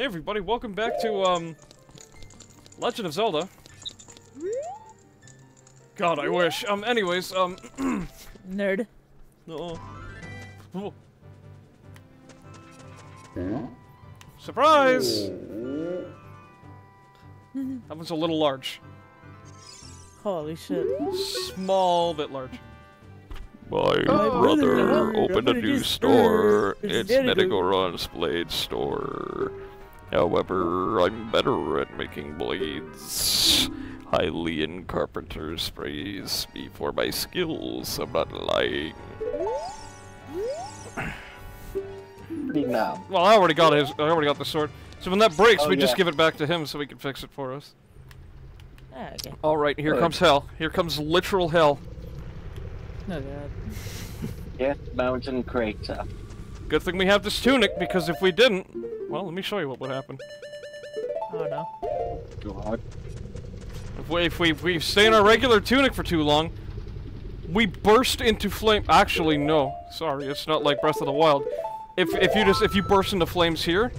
Hey everybody, welcome back to um Legend of Zelda. God, I wish. Um anyways, um Nerd. no. Oh. Surprise! that was a little large. Holy shit. Small bit large. My Oh, brother oh, opened a new store. It's It's very. Medigoron's Blade Store. However, I'm better at making blades. Hylian carpenter's praise me for my skills. I'm not lying. No. Well, I already got his. I already got the sword. So when that breaks, Oh, we just give it back to him so he can fix it for us. Ah, okay. All right, here Good. comes hell. Here comes literal hell. Oh god. Yes, mountain crater. Good thing we have this tunic because if we didn't, well, let me show you what would happen. Oh no. God. If we if we, if we stay in our regular tunic for too long, we burst into flame. Actually, no. Sorry, it's not like Breath of the Wild. If if you just if you burst into flames here,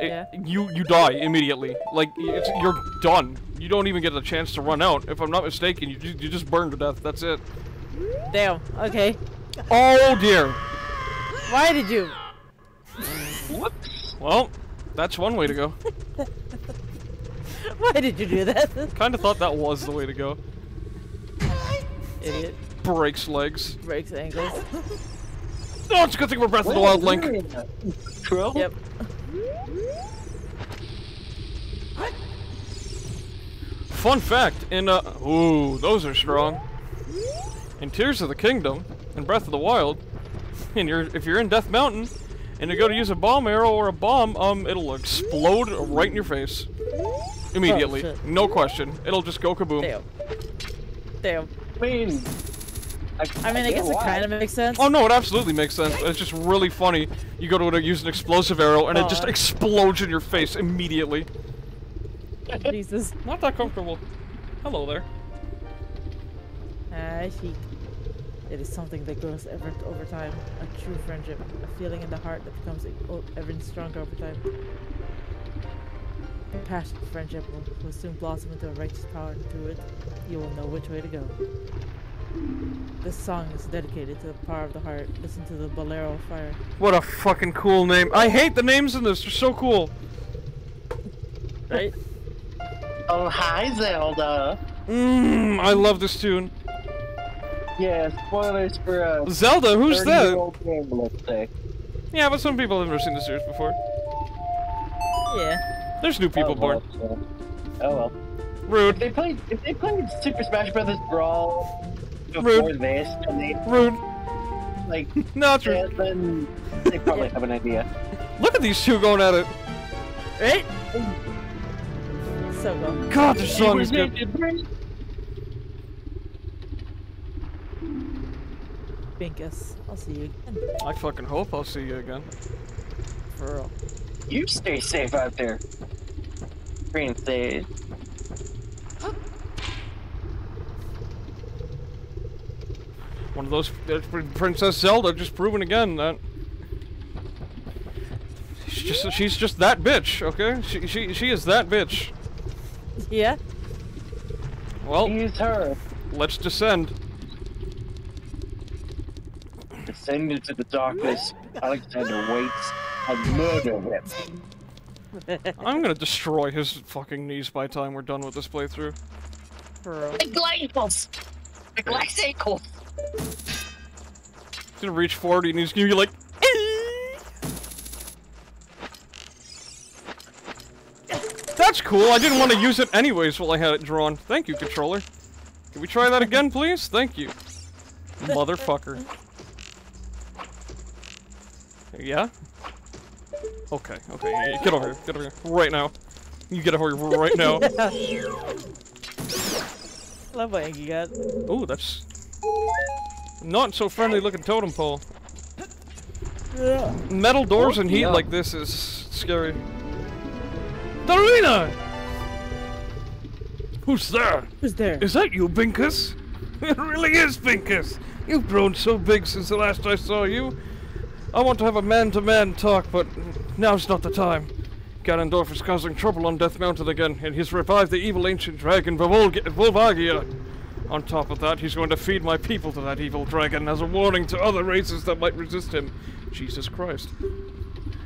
it, Yeah. you you die immediately. Like it's, you're done. You don't even get a chance to run out. If I'm not mistaken, you you just burn to death. That's it. Damn. Okay. Oh dear. Why did you? Whoops. Well, that's one way to go. Why did you do that? Kind of thought that was the way to go. Idiot. Breaks legs. Breaks ankles. Oh, it's a good thing we're Breath of the Wild Link. Troll? Yep. Fun fact, in uh, ooh, those are strong. In Tears of the Kingdom, in Breath of the Wild, and you're if you're in Death Mountain, and you go to use a bomb arrow or a bomb, um, it'll explode right in your face, immediately, shit. no question. It'll just go kaboom. Damn. Damn. I mean, I mean, I guess it kind of makes sense. Oh no, it absolutely makes sense. It's just really funny. You go to use an explosive arrow, and it just explodes in your face immediately. Jesus. Not that comfortable. Hello there. Ah, she. It is something that grows ever over time. A true friendship, a feeling in the heart that becomes e- o- ever stronger over time. A passionate friendship will, will soon blossom into a righteous power, and through it, you will know which way to go. This song is dedicated to the power of the heart. Listen to the bolero fire. What a fucking cool name. I hate the names in this. They're so cool. Right? oh hi Zelda. Mmm, I love this tune. Yeah, spoilers for a Zelda, who's that? game, let's say. Yeah, but some people have never seen the series before. Yeah. There's new people oh, born. well, so- Oh well. If Rude. they played, if they played Super Smash Brothers Brawl before Rude. this, and they Rude. like, No, it's yeah, rude. then they probably have an idea. Look at these two going at it. Right? So go. God, this song is good. Binkus. I'll see you again. I fucking hope I'll see you again. For real. You stay safe out there. Green stage. One of those uh, Princess Zelda just proven again that she's just she's just that bitch. Okay, she she she is that bitch. Yeah? Well, Use her. let's descend. Descend into the darkness. Alexander waits and murder him. I'm gonna destroy his fucking knees by the time we're done with this playthrough. For real. The Glacials! The Glacials! He's gonna reach forward and he's gonna be like, eh. That's cool. I didn't want to use it anyways while I had it drawn. Thank you, controller. Can we try that again, please? Thank you. Motherfucker. Yeah? Okay, okay. yeah, yeah, Get over here. Get over here. Right now. You get over here right now. Love what Angie got. Ooh, that's not so friendly looking totem pole. Metal doors and heat Yeah. like this is scary. Darunia! Who's there? Who's there? Is that you, Binkus? It really is, Binkus! You've grown so big since the last I saw you. I want to have a man-to-man talk, but now's not the time. Ganondorf is causing trouble on Death Mountain again, and he's revived the evil ancient dragon Volvagia. On top of that, he's going to feed my people to that evil dragon as a warning to other races that might resist him. Jesus Christ.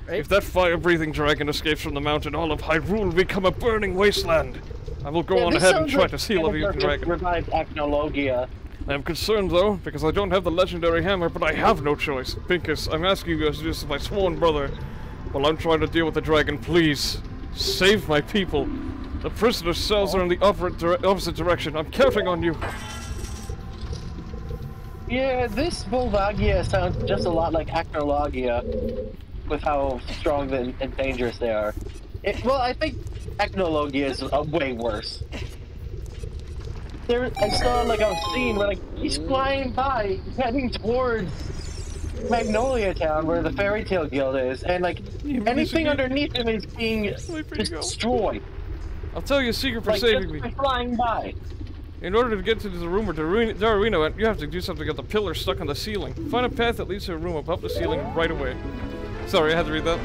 Right. If that fire-breathing dragon escapes from the mountain, all of Hyrule will become a burning wasteland. I will go Yeah, on ahead and try like to seal the evil dragon. Revived Acnologia. I am concerned though, because I don't have the legendary hammer, but I have no choice. Binkus, I'm asking you as this is my sworn brother. While I'm trying to deal with the dragon, please, save my people. The prisoner's cells are in the opposite, dire- opposite direction. I'm counting on you. Yeah, this Volvagia sounds just a lot like Acnologia, with how strong and, dangerous they are. It, well, I think Acnologia is way worse. There, I saw like a scene where like he's flying by, heading towards Magnolia Town, where the Fairy Tail Guild is, and like anything underneath him is being Wait for you to go. destroyed. I'll tell you a secret for Like saving me. flying by. In order to get to the room where Darwin- Darwino went, you have to do something at the pillar stuck on the ceiling. Find a path that leads to a room above the ceiling right away. Sorry, I had to read that.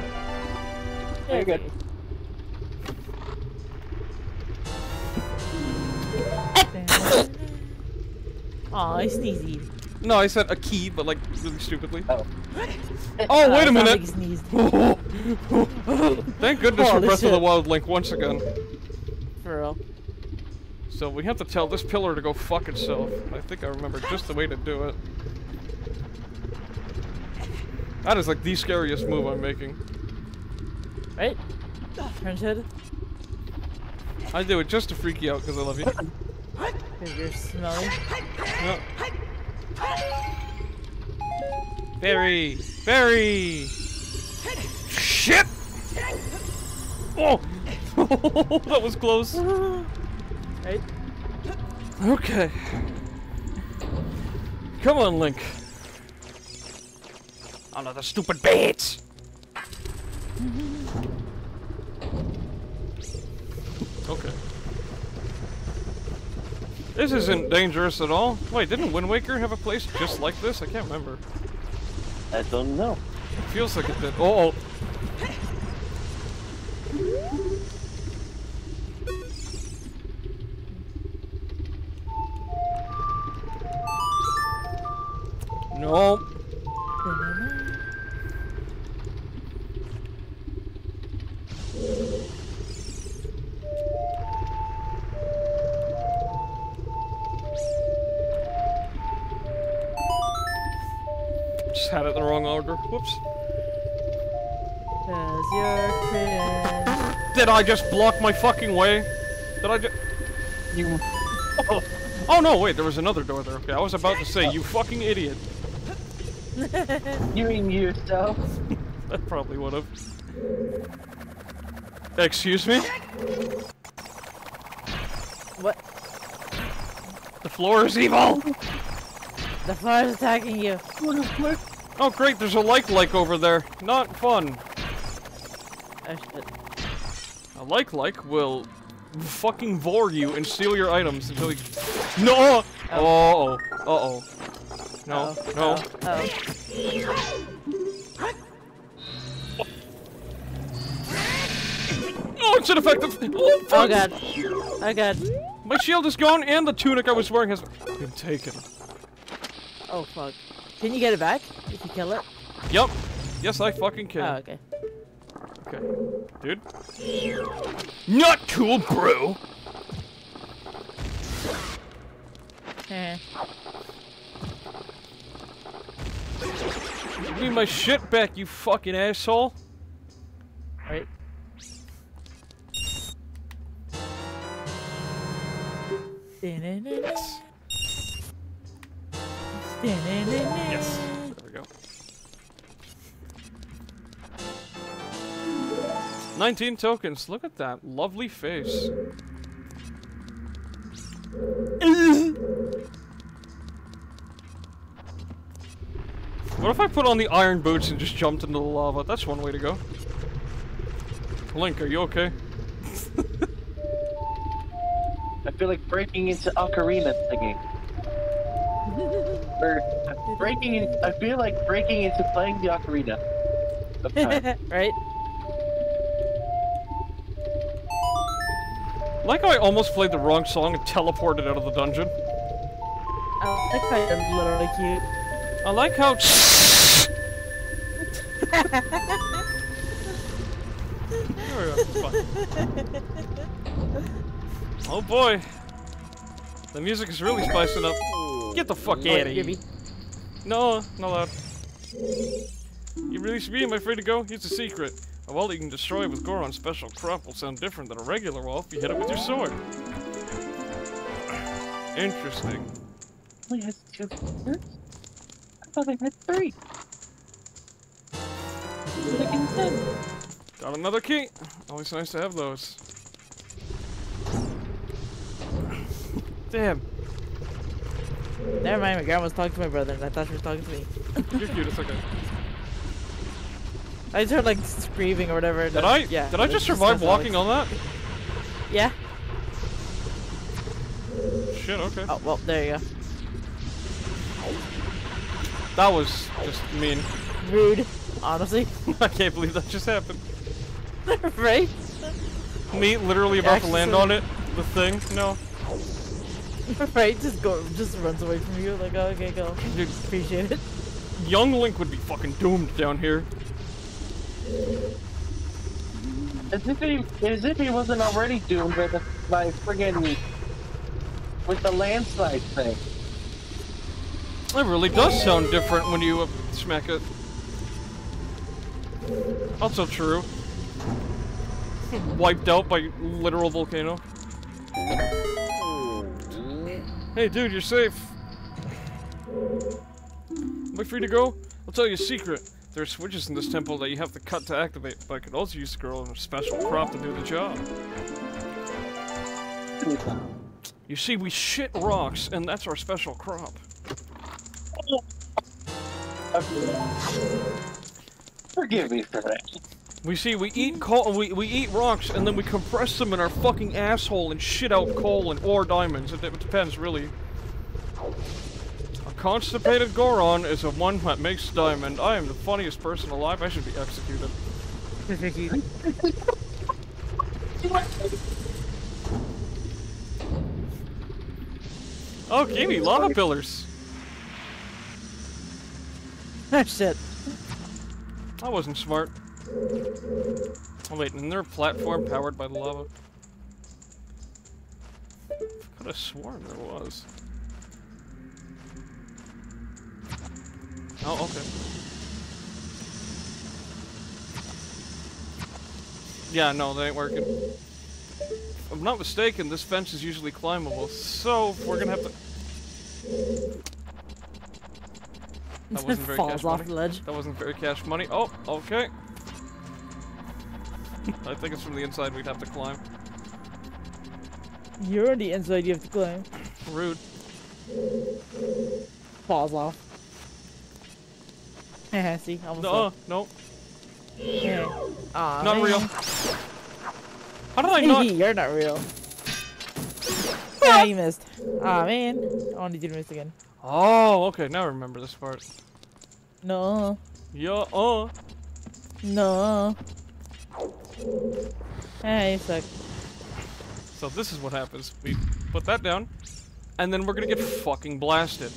Very good. Aw, he's sneezy. No, I said a key, but like really stupidly. Oh. Oh, wait a Uh, sounds minute! Sneezed. Thank goodness Holy for Breath of the. Wild Link once again. For real. So we have to tell this pillar to go fuck itself. I think I remember just the way to do it. That is like the scariest move I'm making. Right? Turn head. I do it just to freak you out because I love you. Because you're smelly. No. Barry! Barry! Shit! Oh! that was close. Right? Okay. Come on, Link. Another stupid bait! okay. This isn't dangerous at all. Wait, didn't Wind Waker have a place just like this? I can't remember. I don't know. It feels like it did. Oh, oh. No. Did I just block my fucking way? Did I just... You. Oh no, wait, there was another door there. Okay, I was about to say, you fucking idiot. You mean yourself? That probably would have. Excuse me? What? The floor is evil! The floor is attacking you. Oh great, there's a like like over there. Not fun. Oh shit. A like like will fucking vor you and steal your items until you... No! Oh, oh, uh oh. No, Oh, no. Oh, oh. Oh, it's ineffective! Oh, oh god. Oh god. My shield is gone and the tunic I was wearing has been taken. Oh fuck. Can you get it back if you kill it? Yup. Yes, I fucking can. Oh, okay. Okay. Dude. Not cool, bro! Eh. Give me my shit back, you fucking asshole! Right. Yes. Yes. 19 tokens. Look at that lovely face. what if I put on the iron boots and just jumped into the lava? That's one way to go. Link, are you okay? I feel like breaking into ocarina thingy. or breaking in, I feel like breaking into playing the ocarina. right? Like how I almost played the wrong song and teleported out of the dungeon. I like how you're literally cute. I like how. there we go. It's fine. Oh boy. The music is really spicing up. Get the fuck out of here. Gibby. No, not allowed. You release me, am I free to go? Here's a secret. A wall you can destroy with Goron's special crop will sound different than a regular wall if you hit it with your sword. Interesting. Only has two fingers? I thought they had three. Like insane. Got another key. Always nice to have those. Damn. Never mind, my grandma was talking to my brother and I thought she was talking to me. You're cute, it's okay. I just heard like screaming or whatever. Did I Yeah. did I just survive walking on that? Yeah. Shit, okay. Oh well, there you go. That was just mean. Rude. Honestly. I can't believe that just happened. right? Me literally about to land on it. The thing. No. right? Just go. Just runs away from you. Like, oh, okay, go. Dude, Appreciate it. young Link would be fucking doomed down here. As if he, as if he wasn't already doomed by the by friggin' with the landslide thing. It really does sound different when you uh, smack it. Also true. Wiped out by literal volcano. Hey dude, you're safe. Am I free to go? I'll tell you a secret. There are switches in this temple that you have to cut to activate, but I could also use the girl in a special crop to do the job. You see, we shit rocks, and that's our special crop. Forgive me for that. We see, we eat coal, we, we eat rocks, and then we compress them in our fucking asshole and shit out coal and ore diamonds. It, it depends, really. Constipated Goron is a one that makes diamond. I am the funniest person alive. I should be executed. Oh, gimme lava pillars. That's it. I wasn't smart. Oh wait, and there a platform powered by the lava? Could have sworn there was. Oh, okay. Yeah, no, they ain't working. If I'm not mistaken, this fence is usually climbable, so we're gonna have to. That wasn't very Falls cash off money. the ledge. That wasn't very cash money. Oh, okay. I think it's from the inside we'd have to climb. You're on the inside. You have to climb. Rude. Falls off. Haha, see, almost. No, up. no, Yeah. Aw, not man. real. How did I not? You're not real. ah, you missed. Aw, man. I wanted you to miss again. Oh, okay. Now I remember this part. No. Yo, Uh. No. Ah, you suck. So this is what happens. We put that down, and then we're gonna get fucking blasted.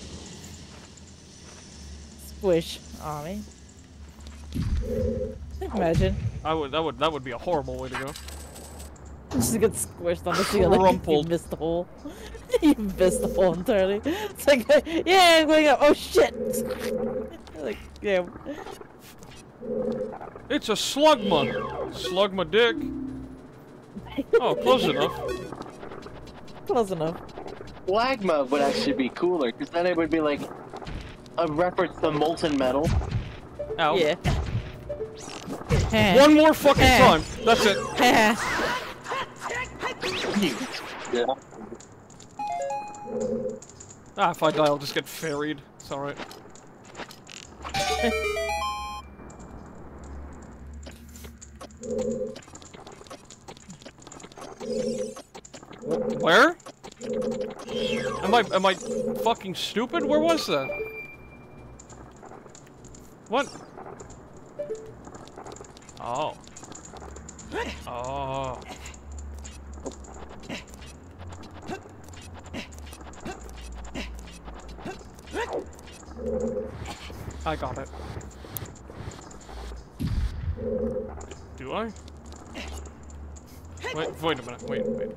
Squish. Aw, man. Imagine. I would. That would. That would be a horrible way to go. Just get squished on the ceiling. Crumpled. You missed the hole. you missed the hole entirely. It's like, yeah, I'm going up. Oh shit! like, yeah. It's a slugma. Slugma dick. Oh, close enough. Close enough. Lagma would actually be cooler, because then it would be like a reference to molten metal. Ow. Yeah. One more fucking time. That's it. Yeah. Ah, if I die, I'll just get ferried. It's alright. Where? Am I am I fucking stupid? Where was that? What? Oh. Oh. I got it. Do I? Wait, wait a minute, wait, wait.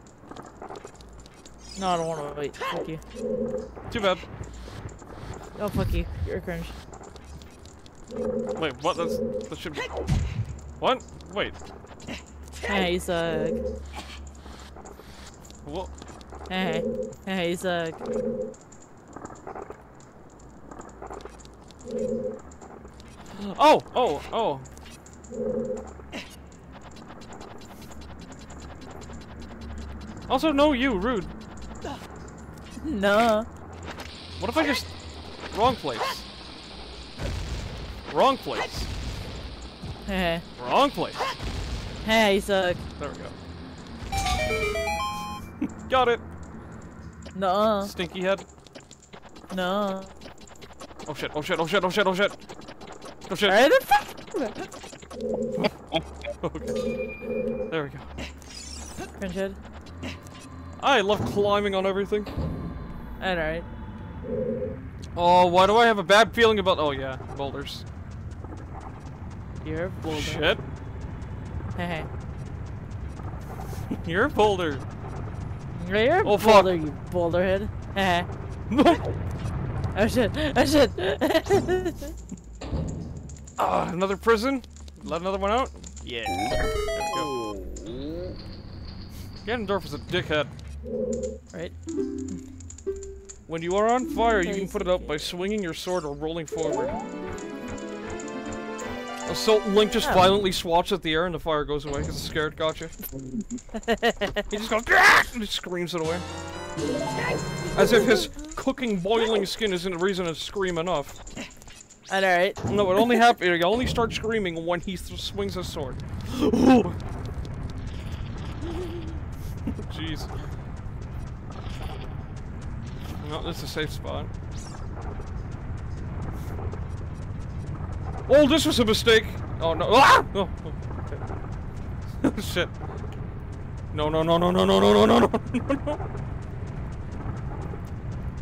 No, I don't want to wait. Fuck you. Too bad. Oh, fuck you. You're a cringe. Wait, what? That's that should be. What? Wait. Hey, suck. What? Hey, hey, suck. Oh, oh, oh. Also, no, you, rude. No. What if I just... Wrong place. Wrong place. Hey, Wrong place. hey, you suck. There we go. Got it. No, Stinky head. no. Oh shit, oh shit, oh shit, oh shit, oh shit. Oh shit. Alright, then fuck. Okay. There we go. Cringe head. I love climbing on everything. Alright. Oh, why do I have a bad feeling about- oh yeah, boulders. You're a boulder. Shit. Hey, You're a boulder. You're a Oh, fuck. boulder, you boulder head. Hey. Oh shit, oh shit. Ah, another prison? Let another one out? Yeah. Go. Ganondorf is a dickhead. right? When you are on fire, you can put it out by swinging your sword or rolling forward. So Link just Oh. violently swats at the air and the fire goes away because it's scared. Gotcha. he just goes "Ah!" and he screams it away. As if his cooking, boiling skin isn't a reason to scream enough. Alright. No, it only happens. You only start screaming when he swings his sword. Ooh. Jeez. No, this is a safe spot. Oh, this was a mistake. Oh no! Ah! Oh, okay. Shit. No, no, no, no, no, no, no, no, no, no, no.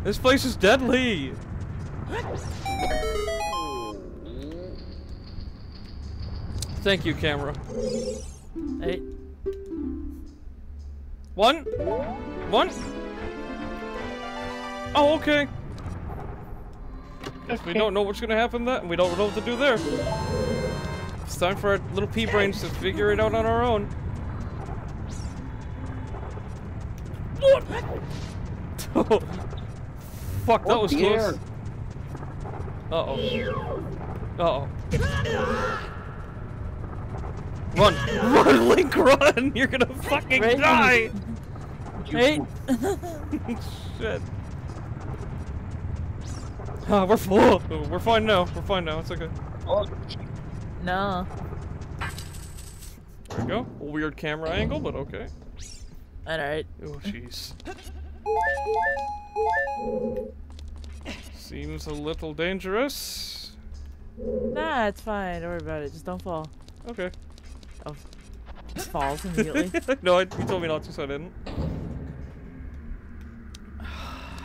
This place is deadly. Thank you, camera. Hey. One? One? Oh, okay. Guess we don't know what's gonna happen that we don't know what to do there. It's time for our little pea brains to figure it out on our own. What? Oh, fuck, that was close. Uh oh. Uh oh. Run! Run, Link, run! You're gonna fucking die! Hey. Shit. Ah, we're full. Oh, we're fine now. We're fine now. It's okay. Oh, No. There we go. A weird camera angle, but okay. Alright. Oh, jeez. Seems a little dangerous. Nah, it's fine. Don't worry about it. Just don't fall. Okay. Oh. Just falls immediately. no, you told me not to, so I didn't.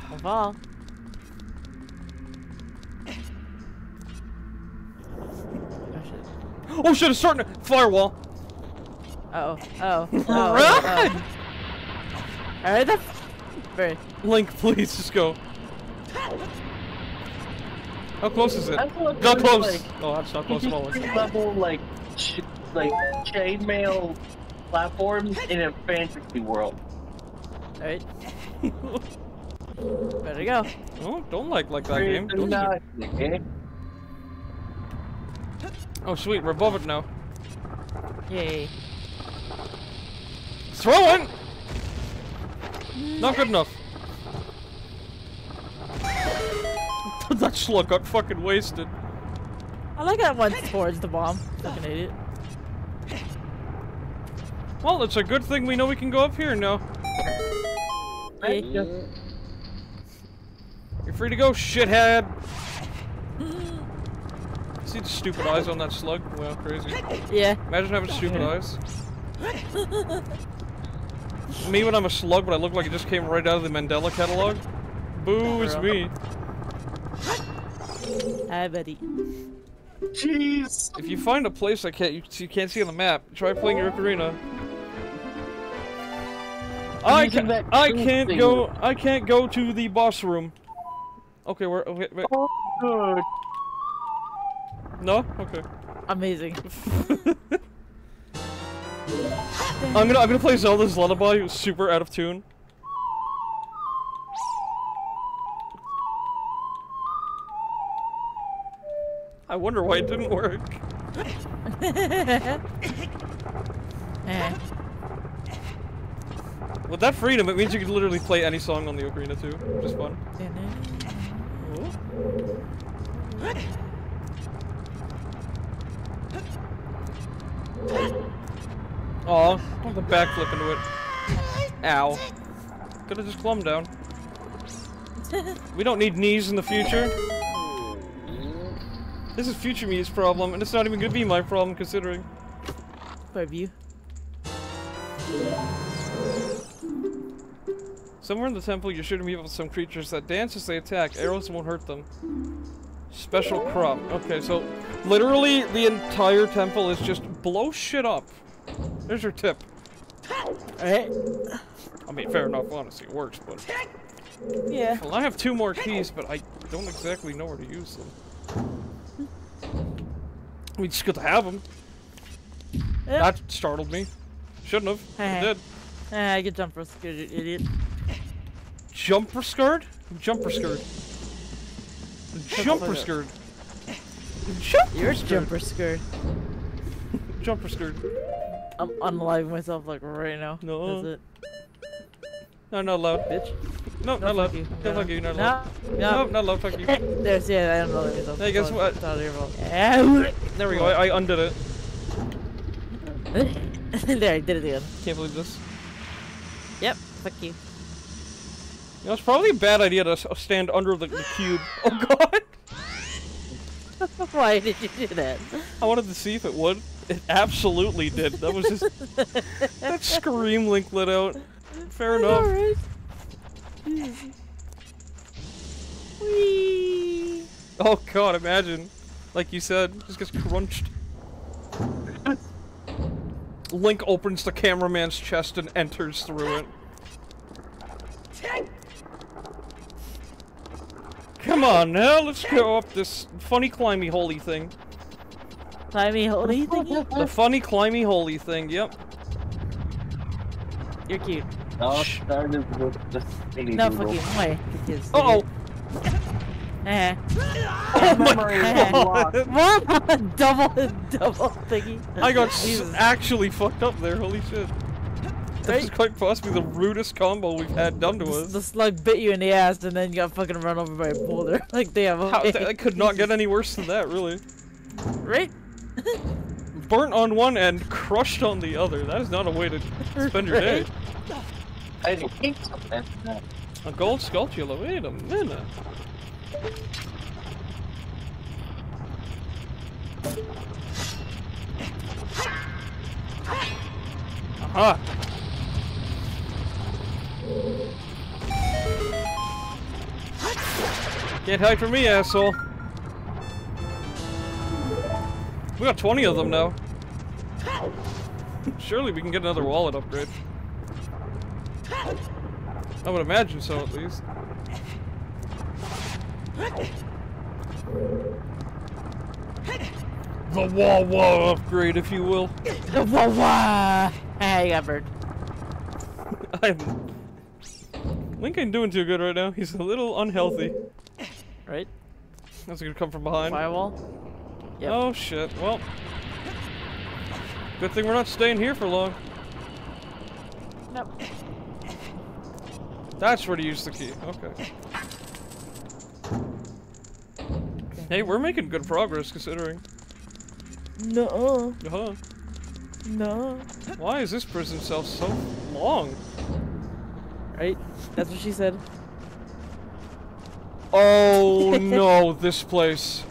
don't fall. Oh shit. Oh shit! It's starting to firewall. Uh oh. Oh. Oh. oh, Run! oh. Alright, that's very. Link, please just go. How close is it? That's what Not close. like. Oh, that's not close at all. Three level like ch- like chainmail platforms in a fantasy world. Alright. Better go. Oh, don't like like that game. Don't nice, okay? Oh sweet, we're above it now. Yay. Throw it! Not good enough. that slug got fucking wasted. I like that one towards the bomb. Fucking idiot. Well, it's a good thing we know we can go up here now. You're free to go, shithead! See the stupid eyes on that slug? Wow, crazy. Yeah. Imagine having stupid eyes. me when I'm a slug, but I look like it just came right out of the Mandela catalog. Boo, it's Girl. me. Hi, buddy. Jeez. If you find a place I can't you, you can't see on the map, try playing your ocarina. I can that I tool can't thing. go I can't go to the boss room. Okay, we're okay, wait. Oh, good. No? Okay. Amazing. I'm gonna I'm gonna play Zelda's Lullaby super out of tune. I wonder why it didn't work. Eh. With that freedom, it means you can literally play any song on the ocarina too, which is fun. Aw, don't the backflip into it. Ow. Could've just clumbed down. We don't need knees in the future. This is future me's problem, and it's not even gonna be my problem considering. For you. Somewhere in the temple, you're sure to meet up with some creatures that dance as they attack. Arrows won't hurt them. Special crop. Okay, so literally the entire temple is just blow shit up. There's your tip. I mean, fair enough, honestly, it works, but... Yeah. Well, I have two more keys, but I don't exactly know where to use them. We just good to have them. Yep. That startled me. Shouldn't have. It did. Ah, I get jumper scared, idiot. Jumper skirt? Jumper skirt. Jumper skirt. Jumper You're skirt. jumper skirt. Jumper skirt. I'm unaliving myself like right now. No. That's it. No, not allowed. Bitch. No, not No, allowed. fuck you. No, fuck you, not allowed. No. No, No. not allowed, fuck you. There's yeah, I unaliving myself. Hey, guess what? It's not your fault. There we go, I, I undid it. there, I did it again. Can't believe this. Yep. Fuck you. You know, it's probably a bad idea to stand under the, the cube. Oh god! Why did you do that? I wanted to see if it would. It absolutely did. That was just... that scream Link let out. Fair enough. Alright. Whee! Oh god, imagine. Like you said, just gets crunched. Link opens the cameraman's chest and enters through it. Come on now, let's go up this funny climby holy thing. Climby holy thing? The funny climby holy thing, yep. You're cute. Oh, Shh. started with the lady No, doodle. fuck you. Why? Uh oh! Eh. Oh my Memory god! blocked. What? double, double thingy. I got actually fucked up there, holy shit. This is Right? quite possibly the rudest combo we've had done to The, us. the slug bit you in the ass and then you got fucking run over by a boulder. like, damn. How, okay. that could not get any worse than that, really. Right? Burnt on one end, crushed on the other. That is not a way to spend your day. I hate something. A gold skulltula, wait a minute. Aha! Can't hide from me, asshole. We got 20 of them now. Surely we can get another wallet upgrade. I would imagine so, at least. The wah wah upgrade, if you will. Wah wah! Ah, you got burned. I'm. Link ain't doing too good right now. He's a little unhealthy. Right? That's gonna come from behind. Firewall? Yep. Oh shit. Well. Good thing we're not staying here for long. Nope. That's where to use the key. Okay. Hey, we're making good progress considering. No. Uh-huh. No. Why is this prison cell so long? Right? That's what she said. Oh no, this place.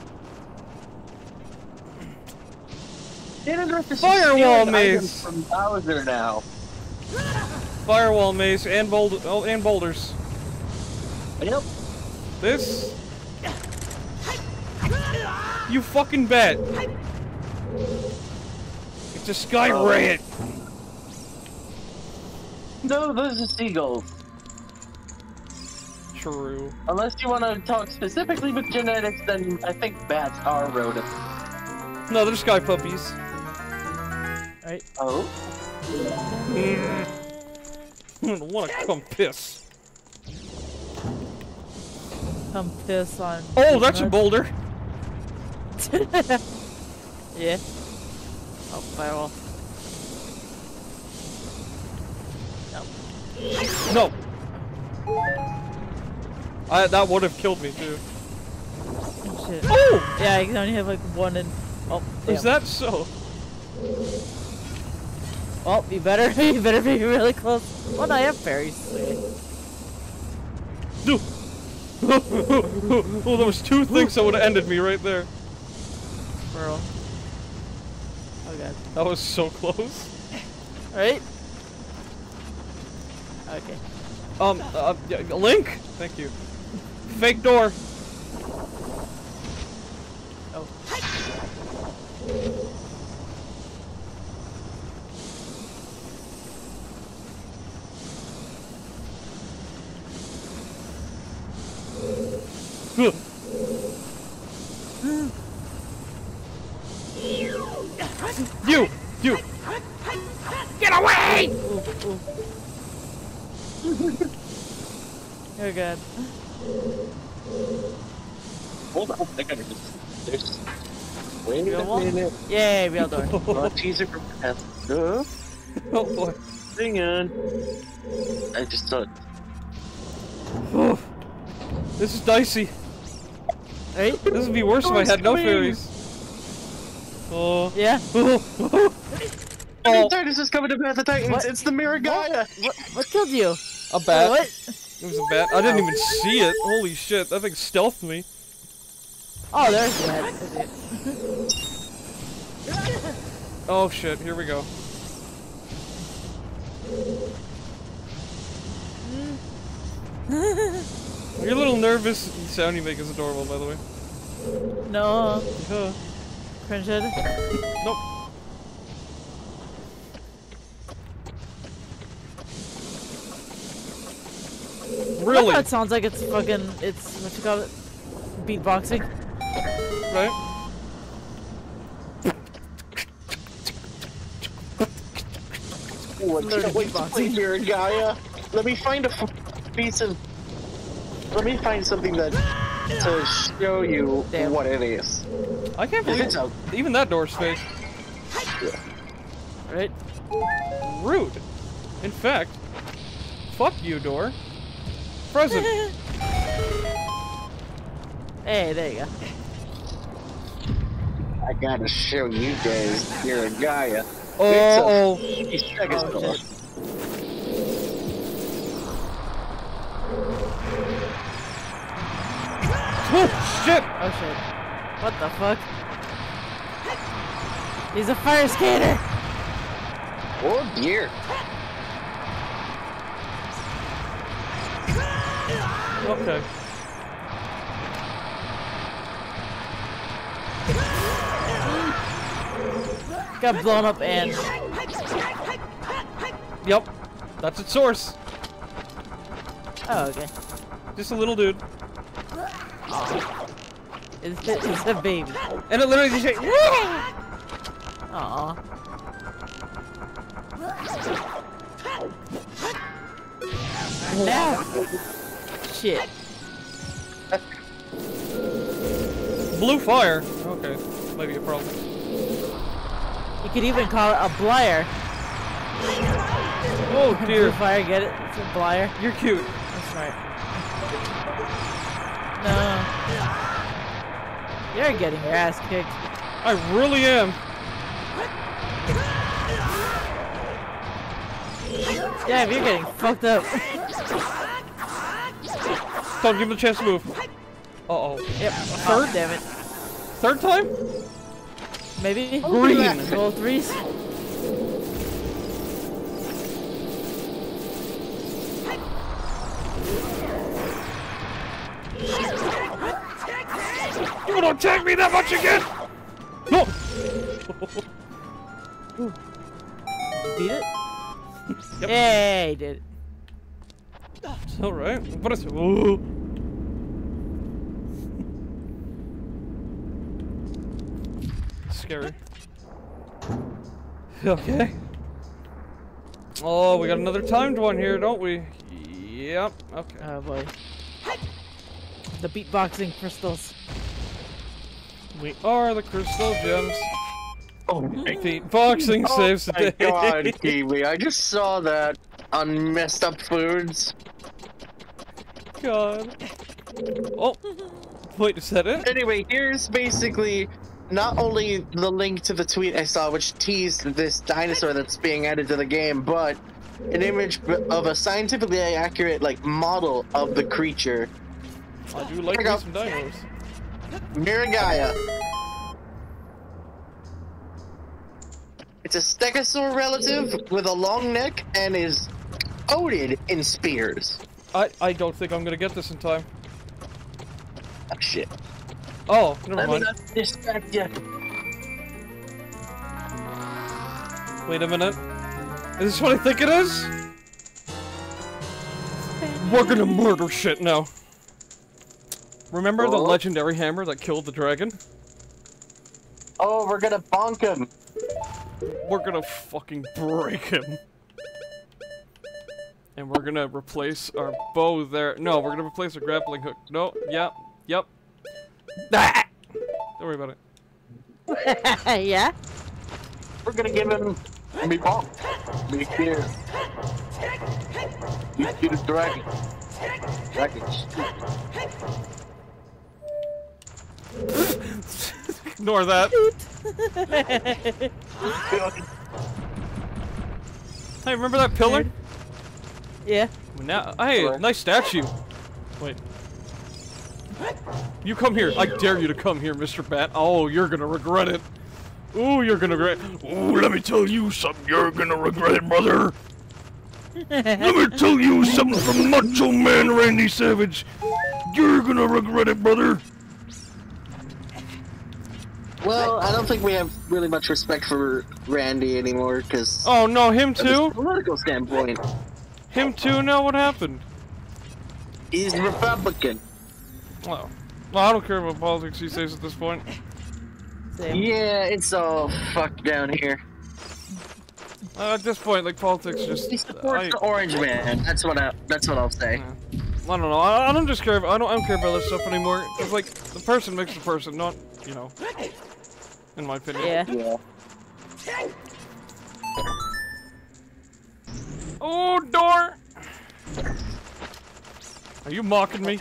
Firewall maze. from Bowser now. Firewall maze and boulder oh, and boulders. Yep. This You fucking bet. It's a sky Oh. rat. No, those are seagulls. True. Unless you want to talk specifically with genetics, then I think bats are rodents. No, they're sky puppies. Right? Oh? I wanna come piss. Come piss on. Oh, that's a boulder. yeah. Oh, firewall. No. I, that would have killed me too. Oh, shit. Oh! Yeah, I can only have like one and. Oh, Is that so? Oh, you better, you better be really close. Oh no, I have fairies. No. oh, there was two things that would have ended me right there. Pearl. Oh god. That was so close. Right? Okay. Um, uh, Link. Thank you. Fake door. Oh. Huh. You! You! Get away! Ooh, ooh. oh, oh. god. Hold on, I gotta just. There's. Wait You a want- minute. Yay, real door. Oh, teaser from Path. Uh, Oh boy. hang on. I just thought. Oh. This is dicey. Right? This would be worse if I had no fairies. Oh. Yeah. Oh. Oh. Titus is coming to Path of Titans! What? It's the Miragaia! What, what killed you? A bat. What? It was a bat. I didn't even see it. Holy shit, that thing stealthed me. Oh, there's that. Oh shit, here we go. Your little nervous sound you make is adorable, by the way. No. Yeah. Cringe head. Nope. Really? That sounds like it's fucking. It's what you call it? Beatboxing. Right? Oh, I can't wait to beatboxing. play Miragaia. Let me find a f- piece of. Let me find something that to show you Damn. what it is. I can't believe It's a even that door's fake. Right? Rude. In fact, fuck you, door. Present. Hey, there you go. I gotta show you guys Mirror Gaia. Oh, oh. He's checking Oh, shit. oh shit! Oh shit. What the fuck? He's a fire skater! Oh dear. Okay. Got blown up and. Yep. That's its source. Oh, okay. Just a little dude. It's, it's a baby. And it literally just say, Aw. Now. Shit. blue fire. Okay. Maybe a problem. You could even call it a blyer. Oh Blue dear. fire, get it? It's a blyer. You're cute. That's right. No. You're getting your ass kicked. I really am. Yeah, you're getting fucked up. Don't give him a chance to move. Uh oh. Yep. Third? Oh, damn it. Third time? Maybe? Green. Roll threes. Give it a attack me that much again! No! Beat it? Yep. Hey, did it. It's alright. But it's. Ooh. Scary. Okay. Oh, we got another timed one here, don't we? Yep. Okay. Oh boy. The beatboxing crystals. We are the crystal gems. Oh my Beatboxing Oh saves the my day. god, Kiwi, I just saw that on Messed Up Foods. God. Oh. Wait, is that it? Anyway, here's basically not only the link to the tweet I saw, which teased this dinosaur that's being added to the game, but an image of a scientifically accurate like model of the creature, I do like me some dinos. Miragaia. It's a stegosaur relative with a long neck and is coated in spears. I, I don't think I'm gonna get this in time. Oh, shit. Oh, never Let me not distract you. Wait a minute. Is this what I think it is? We're gonna murder shit now. Remember the Oh. legendary hammer that killed the dragon? Oh, we're gonna bonk him. We're gonna fucking break him. And we're gonna replace our bow there. No, we're gonna replace our grappling hook. No, yep, yep. Don't worry about it. yeah? We're gonna give him me bonk. Me here. You get a dragon. Dragon. Ignore that. Hey, remember that pillar? Yeah. Now, hey, nice statue. Wait. You come here. I dare you to come here, Mr. Bat. Oh, you're gonna regret it. Ooh, you're gonna regret. Ooh, let me tell you something. You're gonna regret it, brother. Let me tell you something from Macho Man Randy Savage. You're gonna regret it, brother. Well, I don't think we have really much respect for Randy anymore, because Oh no, him from a too. political standpoint, Him too. Now what happened? he's Republican. Well, well, I don't care about politics these days at this point. Same. Yeah, it's all fucked down here. Uh, at this point, like politics, just He supports I, the Orange Man. That's what I. That's what I'll say. I don't know. I, I don't just care. About, I don't. I don't care about this stuff anymore. It's like the person makes the person, not you know. In my opinion. Yeah. Yeah. Oh, door! Are you mocking me?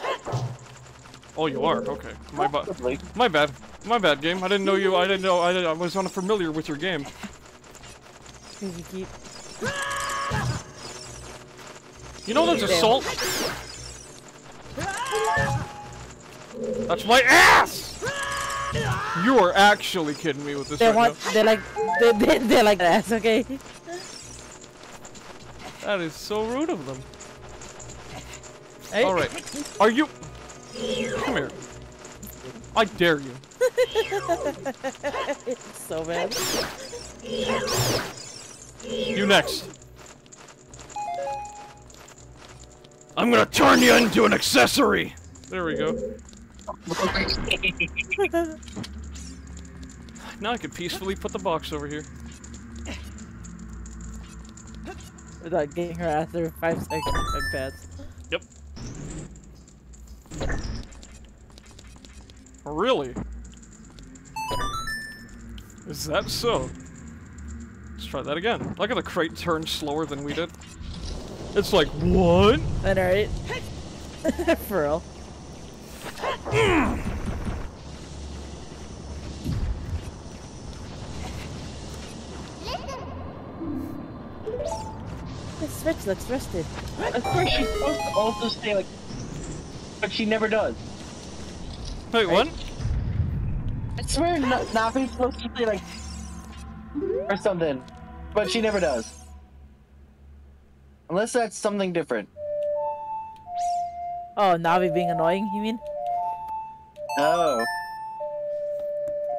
Oh, you are. Okay. My bad. My bad. My bad, game. I didn't know you. I didn't know. I, didn't, I was unfamiliar with your game. Cause you keep. You know there's a Damn. salt. That's my ass. You are actually kidding me with this They right want. now. They're like. They, they, they're like that. Okay. That is so rude of them. Hey. All right. Are you? Come here. I dare you. so bad. You next. I'm gonna turn you into an accessory. There we go. Now I can peacefully put the box over here. Without getting her after five seconds. I pass. Yep. Really? Is that so? Let's try that again. Look at the crate turn slower than we did. It's like, what? Alright. For real. This switch looks rusted. Of course, she's supposed to also stay like, but she never does. Wait, what? I swear, N- Navi's supposed to be like, or something, but she never does. Unless that's something different. Oh, Navi being annoying, you mean? Oh.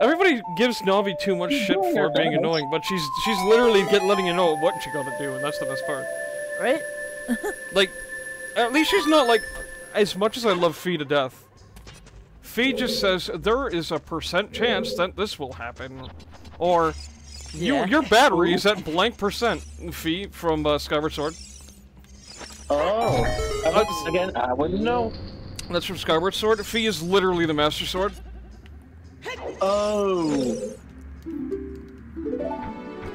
everybody gives Navi too much shit for being annoying, but she's she's literally get letting you know what she gotta do, and that's the best part. Right? Like, at least she's not like, as much as I love Fi to death. Fi just says there is a percent chance that this will happen, or you, your battery is at blank percent. Fi from uh, Skyward Sword. Oh. I again, I wouldn't know. That's from Skyward Sword. Fi is literally the Master Sword. Oh.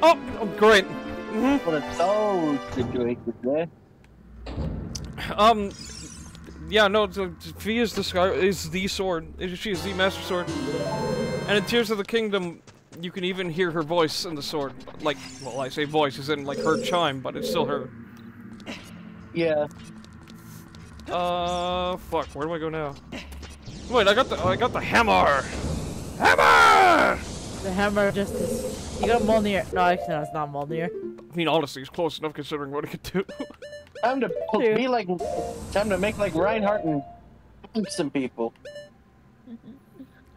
Oh, oh, great. One of those situations there. Um, yeah, no, the, Fi is the Sky is the sword. She is the Master Sword. And in Tears of the Kingdom, you can even hear her voice in the sword. Like, well, I say voice, is in like her chime, but it's still her. Yeah. Uh, fuck. Where do I go now? Wait, I got the I got the hammer. Hammer! The hammer just justice. You got Mjolnir. No, actually, no, it's not Mjolnir. I mean, honestly, it's close enough considering what it could do. Time to True. be like, time to make like Reinhardt and some people.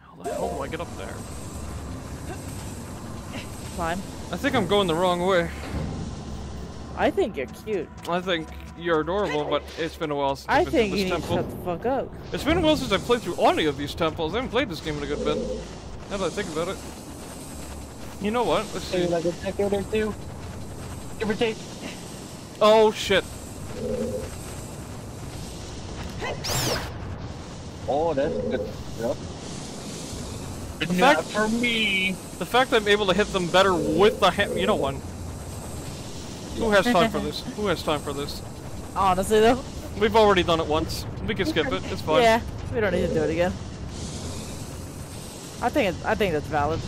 How the hell do I get up there? Fine. I think I'm going the wrong way. I think you're cute. I think you're adorable, but it's been a while since I I've been think to you this need to temple. shut the fuck up. It's been a while since I've played through any of these temples. I haven't played this game in a good bit. Now that I think about it. You know what? Let's Maybe see. like a decade or two. Give or take. Oh shit. Oh, that's good stuff. The Not fact, for me. the fact that I'm able to hit them better with the hand. You know one. Who has time for this? Who has time for this? Honestly, though. We've already done it once. We can skip it. It's fine. Yeah, we don't need to do it again. I think it, I think that's valid.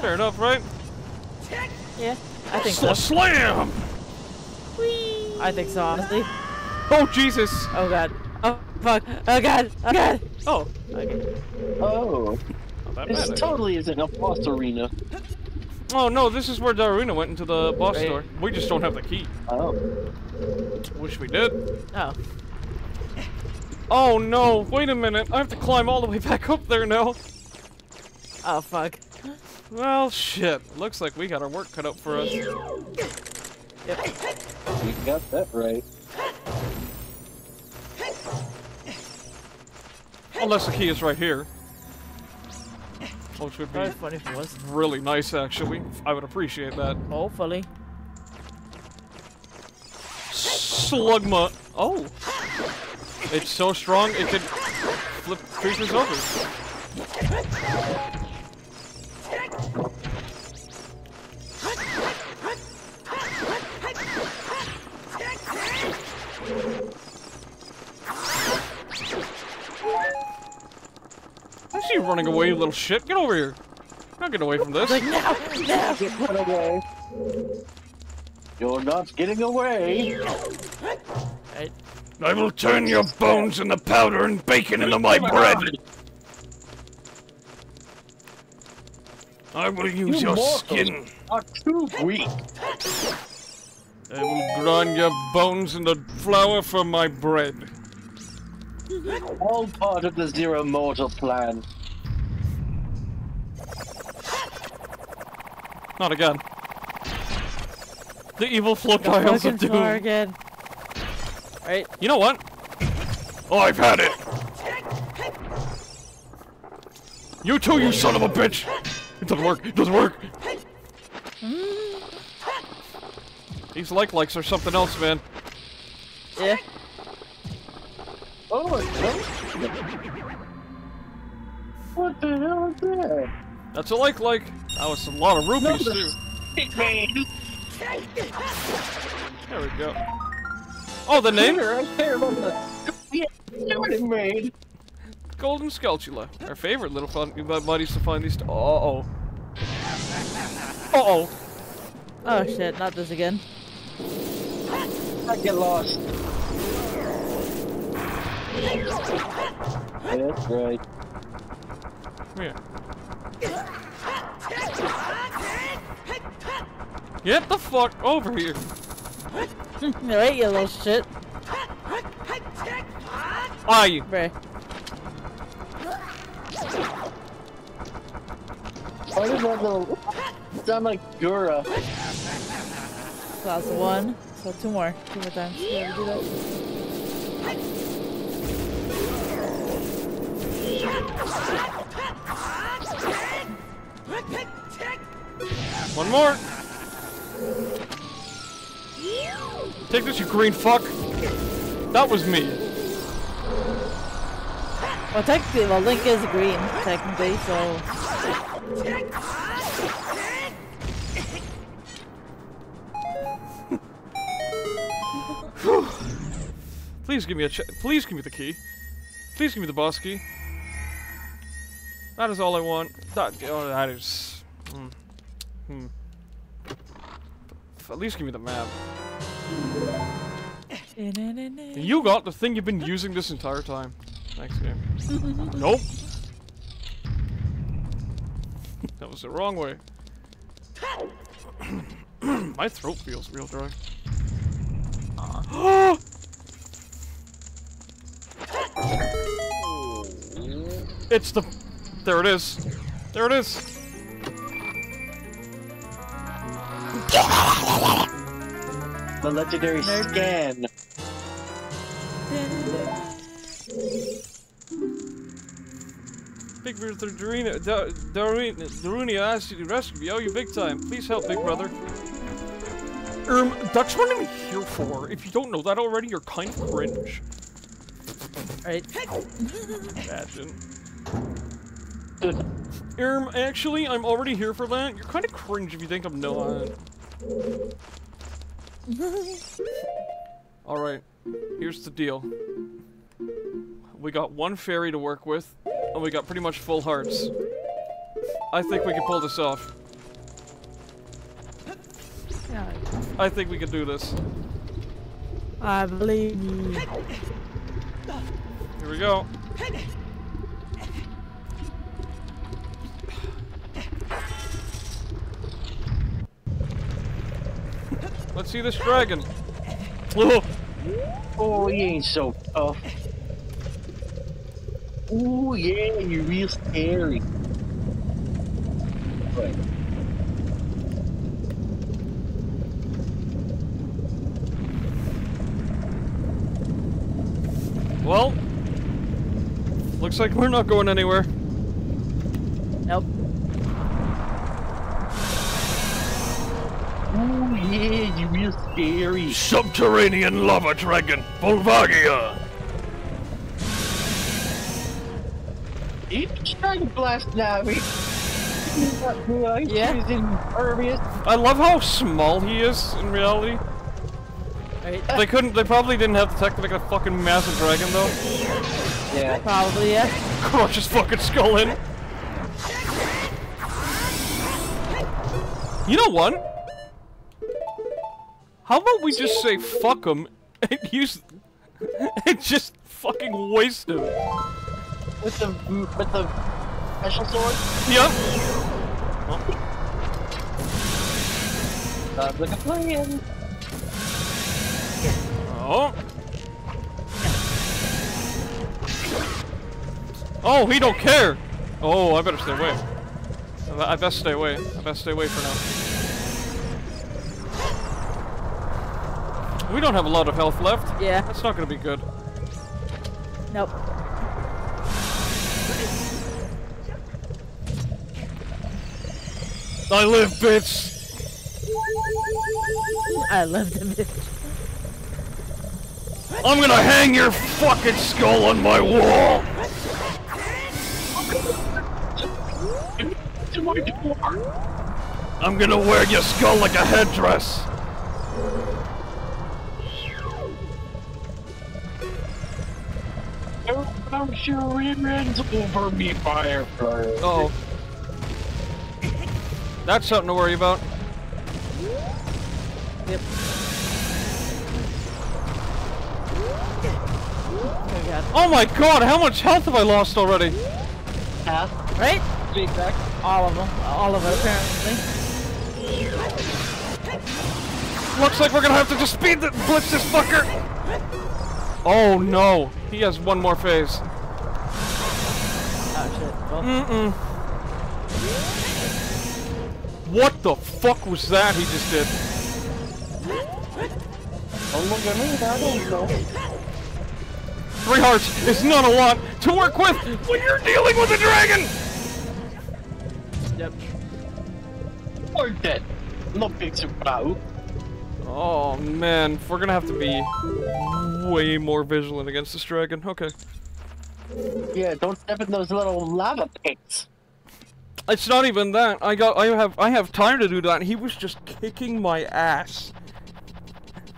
Fair enough, right? Yeah, I think Sl- so. slam! I think so, honestly. Oh Jesus! Oh god. Oh fuck. Oh god. Oh god. Oh, Okay. Oh, not this bad. totally isn't a boss arena. Oh no, this is where Darunia went into the boss Right. store. We just don't have the key. Oh. Wish we did. Oh. Oh no, wait a minute. I have to climb all the way back up there now. Oh fuck. Well, shit. Looks like we got our work cut out for us. You got that right. Unless the key is right here. Which would be Probably funny if it was. really nice, actually. I would appreciate that. Hopefully. Slugma. Oh. It's so strong it could flip creatures over. Running away, you little shit. Get over here. Not get away from this. Like no, no. Get put away. You're not getting away. Right. I will turn your bones into powder and bacon into my bread. I will use You your mortals. skin. Are too weak. I will grind your bones into flour for my bread. All part of the Zero Mortal plan. Not again. The evil flow The trials fucking of again. Right. You know what? Oh, I've had it. You too, you son of a bitch. It doesn't work. It doesn't work. These like likes are something else, man. Yeah. Oh. What the hell is that? That's a like like. That was a lot of rupees too. It made There we go. Oh, the name? right there on the. Yeah, it made. Golden Skulltula. Our favorite little fun buddies to find these. Uh oh. Uh oh. Oh shit, not this again. I get lost. That's right. Come here. Get the fuck over here! Wait, you little shit. Are you? Bruh. Why does that little sound like Gura. That's one. So two more. Two more times. Yeah, do that. One more. Take this, you green fuck. That was me. Well, technically, well, Link is green, technically, so. Please give me a ch- please give me the key. Please give me the boss key. That is all I want. That oh, that is. Hmm. At least give me the map. You got the thing you've been using this entire time. Thanks, game. nope. that was the wrong way. My throat feels real dry. It's the. There it is. There it is. The legendary scan. Big brother Darina, Da- Darina, Darunia asked you to rescue me. Oh, you big time. Please help, big brother. Um, that's what I'm here for. If you don't know that already, you're kind of cringe. Right. Imagine. Um, actually, I'm already here for that. You're kind of cringe if you think I'm not. Alright, here's the deal. We got one fairy to work with, and we got pretty much full hearts. I think we can pull this off. I think we can do this. I believe you. Here we go. Let's see this dragon. Oh, Oh, he ain't so tough. Ooh, yeah, you're real scary. Well. Looks like we're not going anywhere. Ooh, yeah, you're real scary. Subterranean lava dragon, Volvagia! He's trying to blast at me. He's not good. Yeah. He's impervious. I love how small he is in reality. Right. They couldn't. They probably didn't have the tech to make a fucking massive dragon though. Yeah. Probably, yeah. Crush his fucking skull in. You know what? How about we just say fuck him and use and just fucking waste him? With the with the special sword. Yep. Sounds like a plan. Oh. Oh, he don't care. Oh, I better stay away. I best stay away. I best stay away for now. We don't have a lot of health left. Yeah. That's not gonna be good. Nope. I live, bitch. I love the bitch. I'm gonna hang your fucking skull on my wall! To my door. I'm gonna wear your skull like a headdress! I'm sure it runs over me, Firefly. Oh. That's something to worry about. Yep. Oh. Oh my god, how much health have I lost already? Half. Right? Big back. All of them. All of it, apparently. Looks like we're gonna have to just speed the blitz this fucker. Oh no, he has one more phase. Shit. Well, Mm-mm. What the fuck was that he just did? Don't look at me, I don't know. Three hearts is not a lot to work with when you're dealing with a dragon! Yep. Or dead. No big surprise. Oh man, we're gonna have to be way more vigilant against this dragon. Okay. Yeah, don't step in those little lava pits. It's not even that. I got I have I have time to do that. He was just kicking my ass.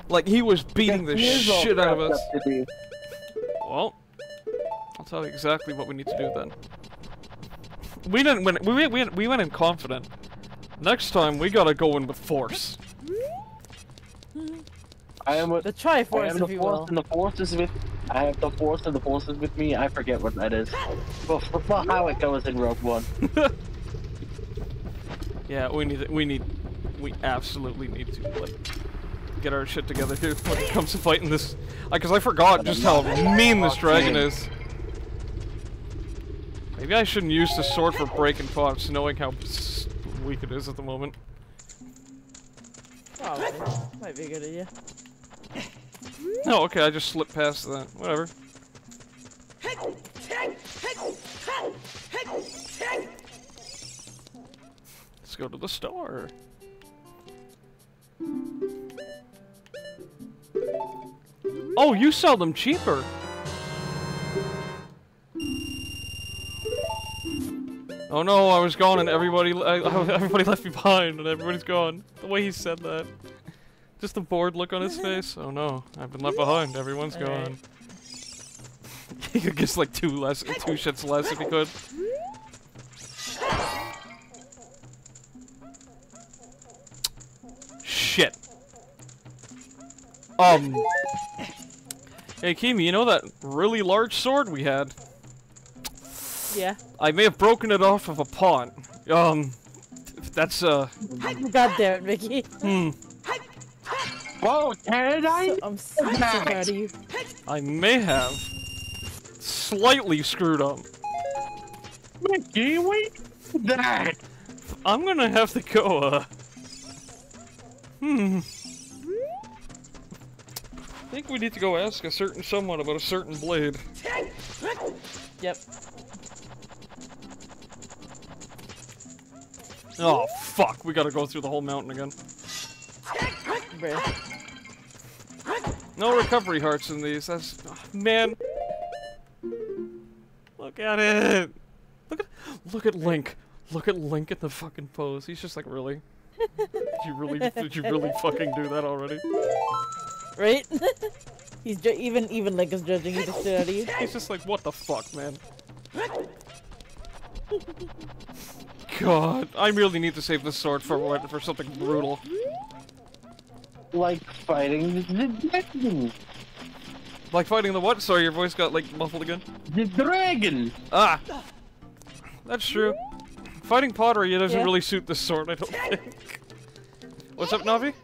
Like he was beating the shit out of us. Well, I'll tell you exactly what we need to do then. We didn't win. We we we went in confident. Next time we gotta go in with force. I am with The I am the if you force, will. and the force is with I have the force and the force is with me. I forget what that is. But but- but how it goes in Rogue One. Yeah, we need we need we absolutely need to like get our shit together here when it comes to fighting this. Like, cause I forgot just how mean this dragon is. Maybe I shouldn't use the sword for breaking pots, knowing how weak it is at the moment. Probably. Might be a good idea. No, okay, I just slipped past that. Whatever. Let's go to the store. Oh, you sell them cheaper. Oh no, I was gone and everybody, everybody left me behind and everybody's gone. The way he said that. Just the bored look on his face. Oh no, I've been left behind. Everyone's Alright. gone. he could guess like two less, two shits less if he could. Shit. Um. Hey, Kimi, you know that really large sword we had? Yeah. I may have broken it off of a pawn. Um, that's uh, God damn it, Mickey. hmm. Whoa, can I? I'm so, I'm so proud of you. I may have slightly screwed up. Mickey, wait that. I'm gonna have to go, uh... Hmm. I think we need to go ask a certain someone about a certain blade. Yep. Oh, fuck. We gotta go through the whole mountain again. No recovery hearts in these. That's... ah, man. Look at it. Look at... Look at Link. Look at Link in the fucking pose. He's just like, really? Did you really... Did you really fucking do that already? Right? He's even even Link is judging you the shit out of you. He's just like, what the fuck, man? God, I really need to save this sword for for something brutal. Like fighting the dragon. Like fighting the what? Sorry, your voice got like muffled again. The dragon. Ah, that's true. Fighting pottery doesn't Yeah. really suit this sword, I don't think. What's up, Navi?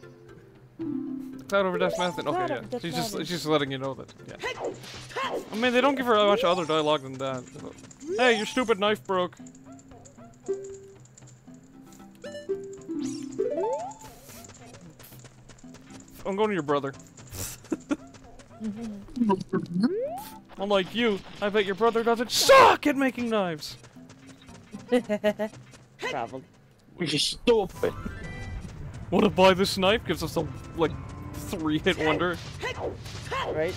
Cloud over Death Mountain. Okay, yeah. over Death She's just letting you know that. Yeah. I mean, they don't give her much other dialogue than that. Hey, your stupid knife broke. I'm going to your brother. Unlike you, I bet your brother doesn't suck at making knives. Probably. You're stupid. Want to buy this knife? Gives us a like three hit wonder. Right?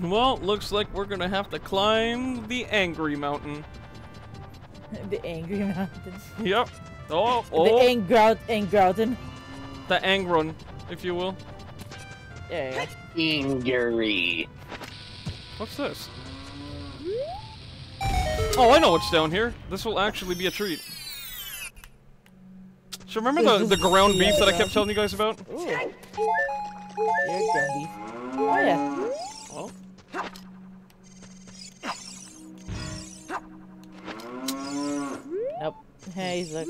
Well, looks like we're gonna have to climb the Angry Mountain. The angry mountain. Yep. Oh, oh. The Angrout Angrouten. The Angron, if you will. Yeah, yeah. Angry. What's this? Oh, I know what's down here. This will actually be a treat. So remember the, the ground beef that I kept telling you guys about? Ooh. You're grumpy. Oh yeah. Well, Nope. Hey, he's like,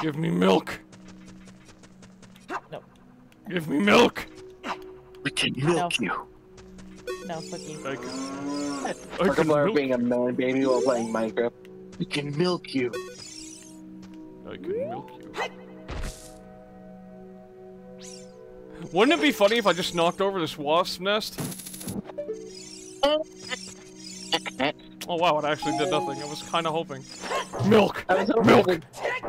give me milk. No. Give me milk. We can milk you. No, fuck you. I can, I can Markiplier milk, being a man baby while playing Minecraft. We can milk you. I can milk you. Wouldn't it be funny if I just knocked over this wasp nest? Oh wow, it actually did nothing. I was kind of hoping. Milk! I was hoping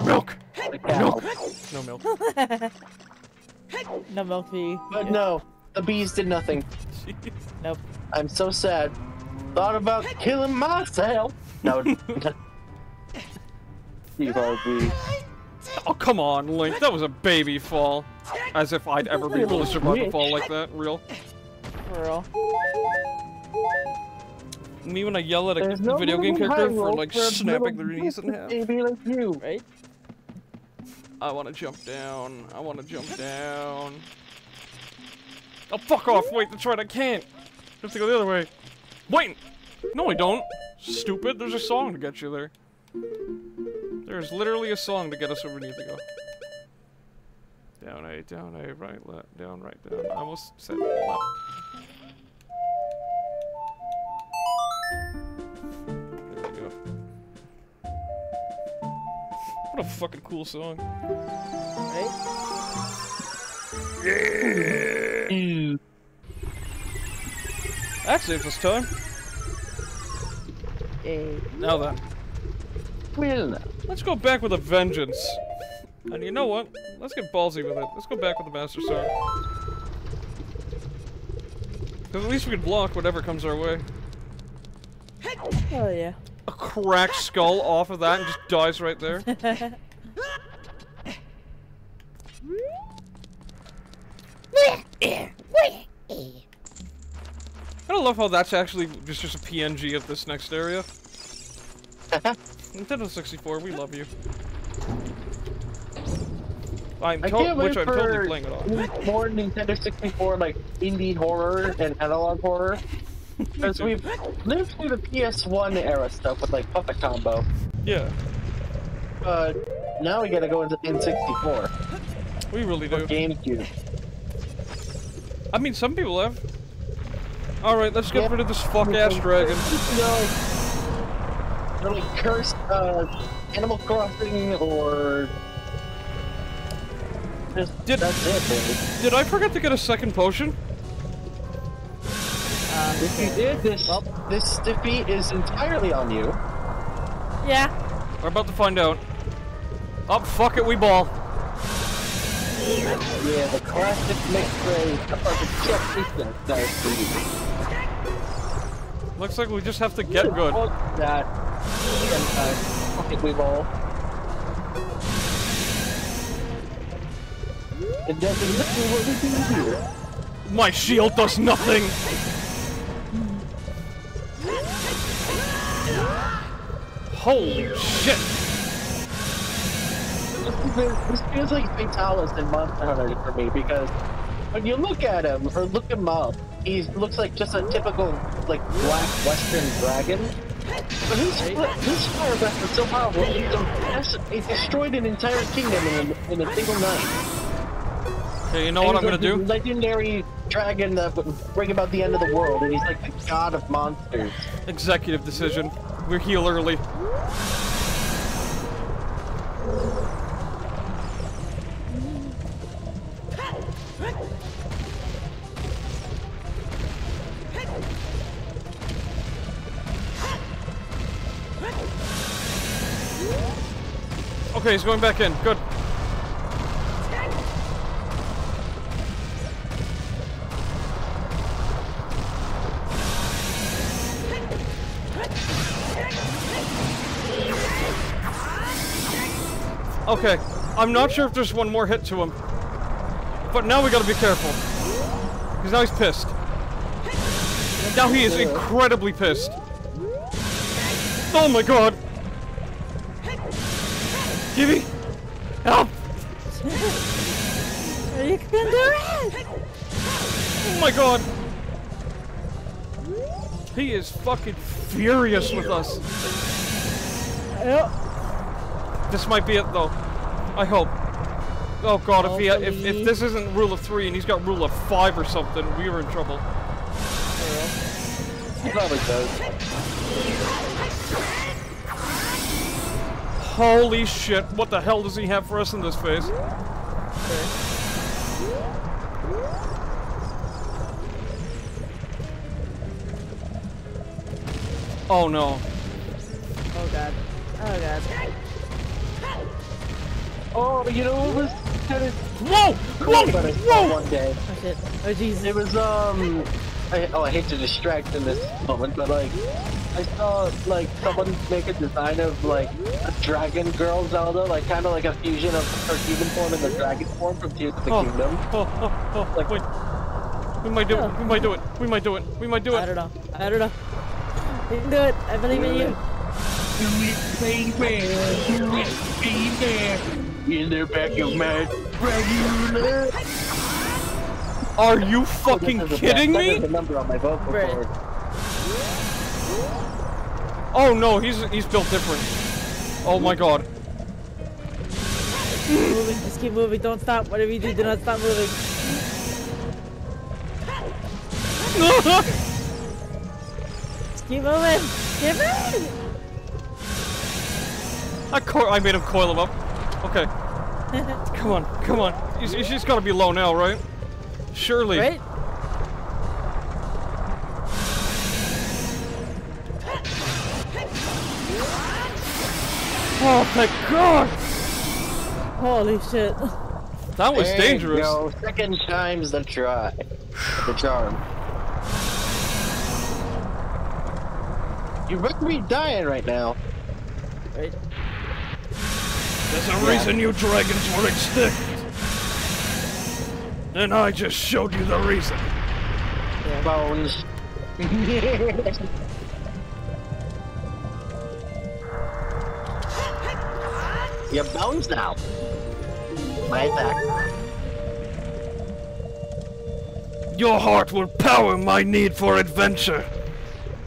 Milk! It Milk! was a cow. No milk. No milk for you. But Yeah. no, the bees did nothing. Jeez. Nope. I'm so sad. Thought about killing myself. No. Evil bee. Oh, come on, Link. That was a baby fall. As if I'd ever be able to survive a fall like that. Real. For real. Me when I yell at a There's no video game character for like snapping little their knees in half. Baby like you. Right? I want to jump down. I want to jump down. Oh, fuck off. Wait, that's right. I can't. I have to go the other way. Wait. No, I don't. Stupid. There's a song to get you there. There's literally a song to get us where we need to go. Down A, down A, right, left, down, right, down. I almost said left. Fucking cool song. Right? Ew. That saves us time. A. Now then, Well, let's go back with a vengeance. And you know what? Let's get ballsy with it. Let's go back with the Master Sword. Because at least we can block whatever comes our way. Oh yeah. A cracked skull off of that and just dies right there. love how that's actually just, just a PNG of this next area. Nintendo 64, we love you. I'm to- which I'm totally playing it on. more Nintendo 64 like indie horror and analog horror. Because we've lived through the PS1 era stuff with like Puppet Combo, Yeah, but now we gotta go into N64 we really do. or GameCube. I mean, some people have. Alright, let's get Yeah. rid of this fuck ass dragon. No, or like cursed uh, Animal Crossing or just Did- that's it. Baby. Did I forget to get a second potion? Um, If you did, this this defeat is entirely on you. yeah. We're about to find out. Oh, fuck it, we ball. Yeah, the classic mixed race, or the chip pizza that for you. Looks like we just have to get good. That. It, we. And that's exactly what we do. My shield does nothing! Holy shit! This feels- This feels like Fatalis in Monster Hunter for me because when you look at him or look him up, he looks like just a typical like black Western dragon. But his his fire breath is so powerful, he destroyed an entire kingdom in a, in a single night. Okay, you know what I'm And gonna do? Legendary dragon that would bring about the end of the world, and he's like the god of monsters. Executive decision. We're heal early. Okay, he's going back in. Good. Okay, I'm not sure if there's one more hit to him. But now we gotta be careful. Because now he's pissed. Now he is incredibly pissed. Oh my god! Gibby! Help! You can do it! Oh my god! He is fucking furious with us. Yep. This might be it though. I hope. Oh god, if he if, if this isn't rule of three and he's got rule of five or something, we are in trouble. For real. He probably does. Holy shit, what the hell does he have for us in this phase? Oh no. Oh god. Oh god. Oh, you know what was kind of Whoa! Whoa! that I saw Whoa! one day? Oh shit. Oh Jesus. It was um, I, oh I hate to distract in this moment, but like I saw like someone make a design of like a dragon girl Zelda, like kind of like a fusion of her human form and the dragon form from Tears of the Oh, Kingdom. oh, oh, oh, Like- wait. We might do it. We might do it. We might do it. We might do it. I it. don't know. I don't know. You can do it. I believe in you. In the back of my regular. Are you fucking This is a- kidding that is me? number on my vocal Right. Oh no, he's he's built different. Oh my god. Keep moving. Just keep moving. Don't stop. Whatever you do, do not stop moving. Just keep moving. Keep moving. I co I made him coil him up. Okay. Come on, come on. He's, he's just gotta be low now, right? Surely. right? Oh thank god! Holy shit. That was There dangerous. You go. Second time's the try. The charm. You better be dying right now. Right? There's a reason you dragons were extinct. And I just showed you the reason. Yeah. Bones. Your bones now. My back. Your heart will power my need for adventure.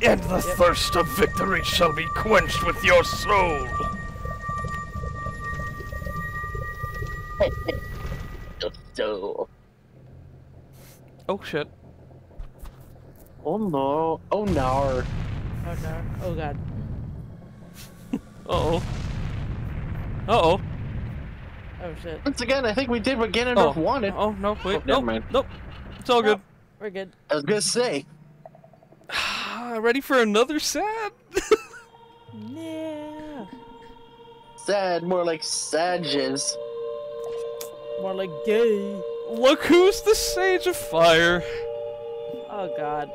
And the thirst of victory shall be quenched with your soul. So. Oh shit. Oh no. Oh no. Oh no. Oh god. Uh oh. Uh oh. Oh shit. Once again, I think we did what Ganondorf Oh. wanted. Oh no, wait. Oh, never nope. mind. Nope. It's all good. We're good. I was gonna say. Ready for another sad? Yeah. Sad, more like sadges. More like gay. Look who's the Sage of Fire. Oh god.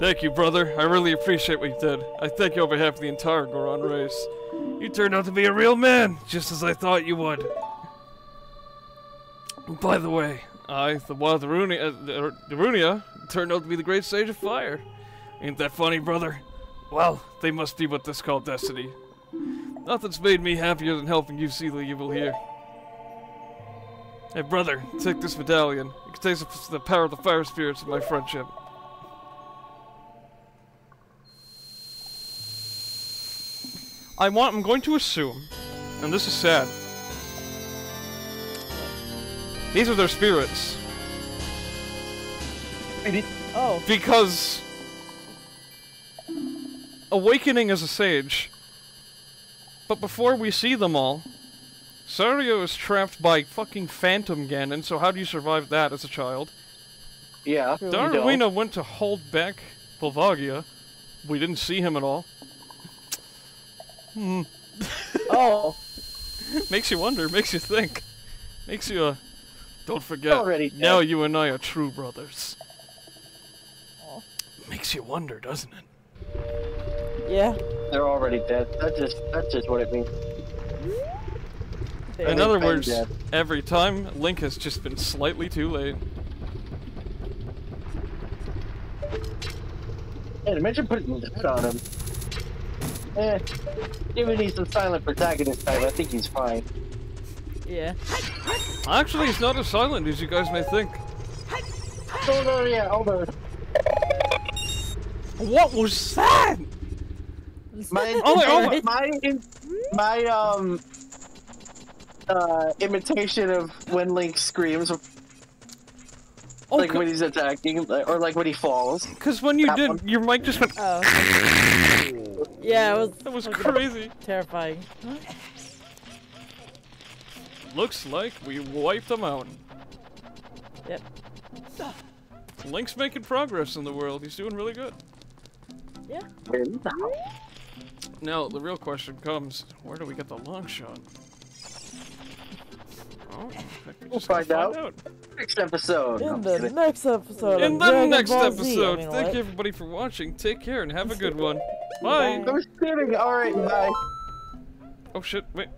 Thank you, brother. I really appreciate what you did. I thank you on behalf of the entire Goron race. You turned out to be a real man, just as I thought you would. By the way, I, the Wild Darunia, uh, Darunia, turned out to be the Great Sage of Fire. Ain't that funny, brother? Well, they must be what this called destiny. Nothing's made me happier than helping you see the evil here. Hey, brother, take this medallion. It contains the- the power of the fire spirits of my friendship. I want. I'm going to assume, and this is sad. These are their spirits Oh. because awakening as a sage. But before we see them all, Saria is trapped by fucking Phantom Ganon. So how do you survive that as a child? Yeah. True. you don't. Darwina went to hold back Volvagia. We didn't see him at all. Hmm. Oh. Makes you wonder. Makes you think. Makes you uh. Don't forget. Already dead. Now you and I are true brothers. Aw. Makes you wonder, doesn't it? Yeah. They're already dead. That's just that's just what it means. There. In other words, dead. every time Link has just been slightly too late. Man, imagine putting that on him. Eh, even he's some silent protagonist type. I think he's fine. Yeah. Actually, he's not as silent as you guys may think. Hold on, yeah, hold on. What was that? My, Oh my- oh Alright. my, my, um, uh, imitation of when Link screams. Oh, like when he's attacking, or like when he falls. because when you that did, one. your mic just went. Oh. yeah, it was. That was fucking crazy. Terrifying. Looks like we wiped them out. Yep. Link's making progress in the world. He's doing really good. Yeah. Now, the real question comes, where do we get the long shot? Oh, we We'll just find out. Next episode. In I'm the kidding. next episode. In the Dragon next Ball Z, I episode, mean, thank what? you everybody for watching. Take care and have a good one. Bye. Bye. I was kidding. All right, bye. Oh shit, wait.